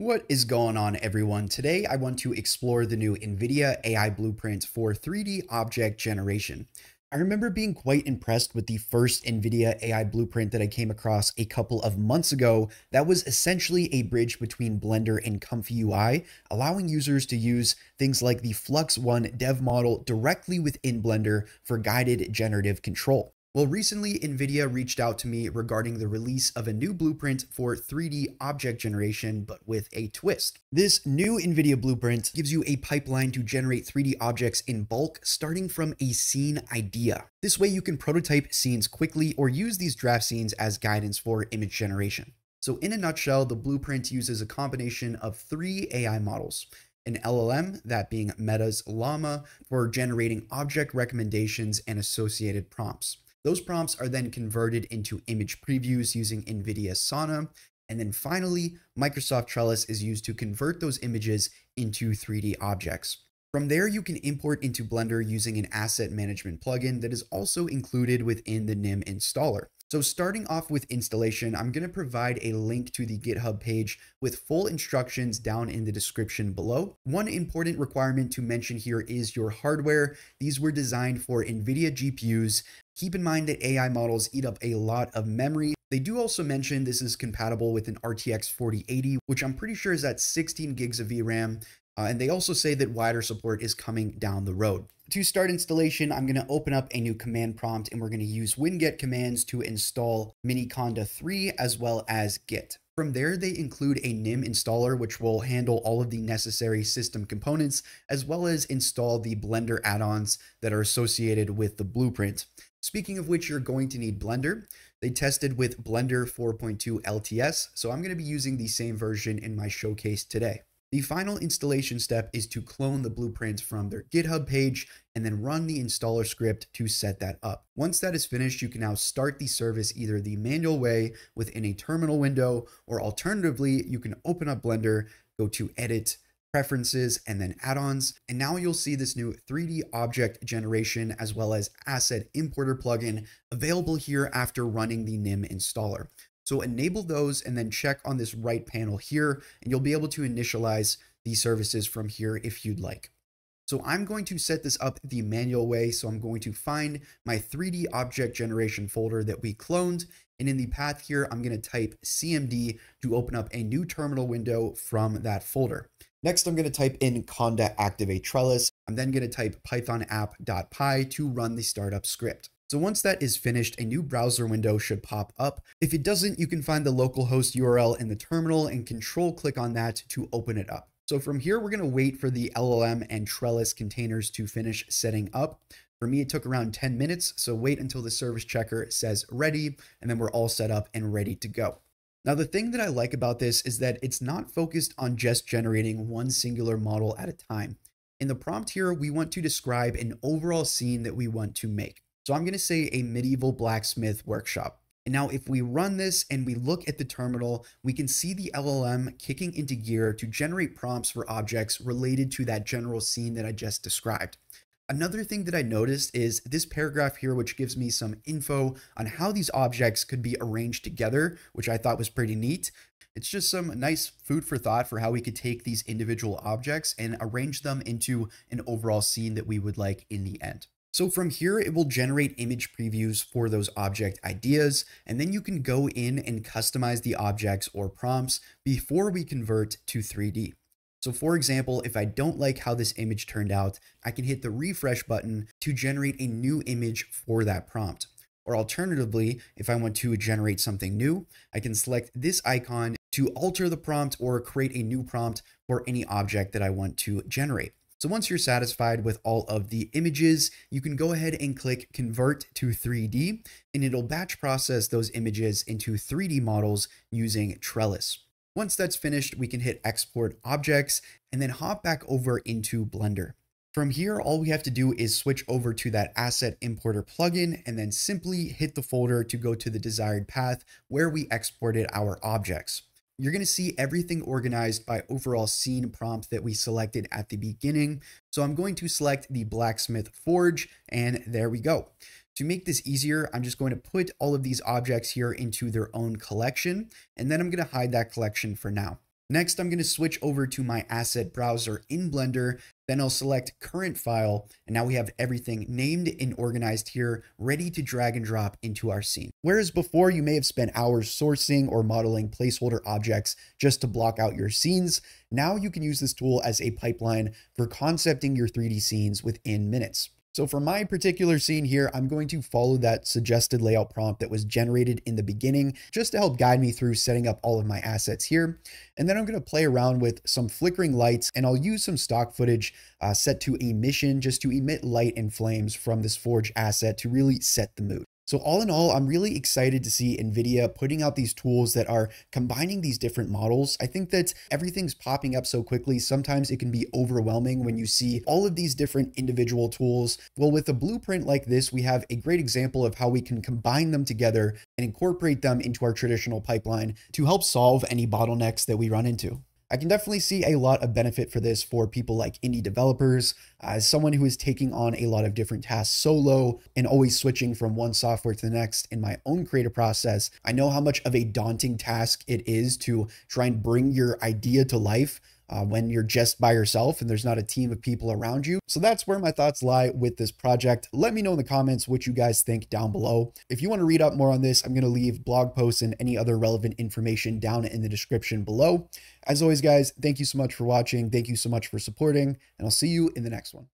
What is going on everyone? Today I want to explore the new NVIDIA AI blueprint for 3D object generation. I remember being quite impressed with the first NVIDIA AI blueprint that I came across a couple of months ago that was essentially a bridge between Blender and Comfy UI, allowing users to use things like the Flux One dev model directly within Blender for guided generative control. Well, recently NVIDIA reached out to me regarding the release of a new blueprint for 3D object generation, but with a twist. This new NVIDIA blueprint gives you a pipeline to generate 3D objects in bulk, starting from a scene idea. This way you can prototype scenes quickly or use these draft scenes as guidance for image generation. So in a nutshell, the blueprint uses a combination of three AI models an LLM, that being Meta's Llama, for generating object recommendations and associated prompts. Those prompts are then converted into image previews using NVIDIA Sana. And then finally, Microsoft Trellis is used to convert those images into 3D objects. From there, you can import into Blender using an asset management plugin that is also included within the NIM installer. So starting off with installation, I'm going to provide a link to the GitHub page with full instructions down in the description below. One important requirement to mention here is your hardware. These were designed for NVIDIA GPUs. Keep in mind that AI models eat up a lot of memory. They do also mention this is compatible with an RTX 4080, which I'm pretty sure is at 16 gigs of VRAM. Uh, and they also say that wider support is coming down the road. To start installation, I'm going to open up a new command prompt and we're going to use winget commands to install Miniconda 3 as well as Git. From there, they include a NIM installer, which will handle all of the necessary system components, as well as install the Blender add-ons that are associated with the blueprint. Speaking of which, you're going to need Blender. They tested with Blender 4.2 LTS, so I'm going to be using the same version in my showcase today. The final installation step is to clone the blueprints from their GitHub page and then run the installer script to set that up. Once that is finished, you can now start the service either the manual way within a terminal window, or alternatively, you can open up Blender, go to edit, preferences, and then add-ons. And now you'll see this new 3D object generation as well as asset importer plugin available here after running the NIM installer. So enable those and then check on this right panel here, and you'll be able to initialize these services from here if you'd like. So I'm going to set this up the manual way. So I'm going to find my 3D object generation folder that we cloned. And in the path here, I'm going to type CMD to open up a new terminal window from that folder. Next, I'm going to type in conda activate trellis. I'm then going to type python app.py to run the startup script. So once that is finished, a new browser window should pop up. If it doesn't, you can find the localhost URL in the terminal and control click on that to open it up. So from here, we're going to wait for the LLM and Trellis containers to finish setting up. For me, it took around 10 minutes, so wait until the service checker says ready, and then we're all set up and ready to go. Now, the thing that I like about this is that it's not focused on just generating one singular model at a time. In the prompt here, we want to describe an overall scene that we want to make. So I'm going to say a medieval blacksmith workshop. And now if we run this and we look at the terminal, we can see the LLM kicking into gear to generate prompts for objects related to that general scene that I just described. Another thing that I noticed is this paragraph here, which gives me some info on how these objects could be arranged together, which I thought was pretty neat. It's just some nice food for thought for how we could take these individual objects and arrange them into an overall scene that we would like in the end. So from here, it will generate image previews for those object ideas, and then you can go in and customize the objects or prompts before we convert to 3D. So for example, if I don't like how this image turned out, I can hit the refresh button to generate a new image for that prompt. Or alternatively, if I want to generate something new, I can select this icon to alter the prompt or create a new prompt for any object that I want to generate. So once you're satisfied with all of the images, you can go ahead and click convert to 3D and it'll batch process those images into 3D models using Trellis. Once that's finished, we can hit export objects and then hop back over into Blender. From here, all we have to do is switch over to that asset importer plugin and then simply hit the folder to go to the desired path where we exported our objects you're going to see everything organized by overall scene prompt that we selected at the beginning. So I'm going to select the blacksmith forge and there we go. To make this easier, I'm just going to put all of these objects here into their own collection and then I'm going to hide that collection for now. Next, I'm going to switch over to my asset browser in Blender. Then I'll select current file. And now we have everything named and organized here, ready to drag and drop into our scene. Whereas before you may have spent hours sourcing or modeling placeholder objects just to block out your scenes, now you can use this tool as a pipeline for concepting your 3D scenes within minutes. So for my particular scene here, I'm going to follow that suggested layout prompt that was generated in the beginning, just to help guide me through setting up all of my assets here. And then I'm going to play around with some flickering lights and I'll use some stock footage uh, set to emission just to emit light and flames from this Forge asset to really set the mood. So all in all, I'm really excited to see NVIDIA putting out these tools that are combining these different models. I think that everything's popping up so quickly. Sometimes it can be overwhelming when you see all of these different individual tools. Well, with a blueprint like this, we have a great example of how we can combine them together and incorporate them into our traditional pipeline to help solve any bottlenecks that we run into. I can definitely see a lot of benefit for this for people like indie developers. As someone who is taking on a lot of different tasks solo and always switching from one software to the next in my own creative process, I know how much of a daunting task it is to try and bring your idea to life uh, when you're just by yourself and there's not a team of people around you. So that's where my thoughts lie with this project. Let me know in the comments what you guys think down below. If you want to read up more on this, I'm going to leave blog posts and any other relevant information down in the description below. As always, guys, thank you so much for watching. Thank you so much for supporting, and I'll see you in the next one.